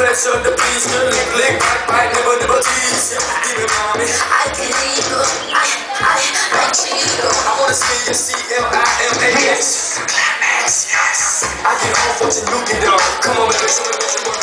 flesh of the please, the lick, lick, bite, bite, never, never tease. Give me mommy. I can eat you. I, I, I cheat you. I wanna see you C-L-I-M-A-S. Climax, yes. I get off what you do get on. Come on, baby, show me what you want.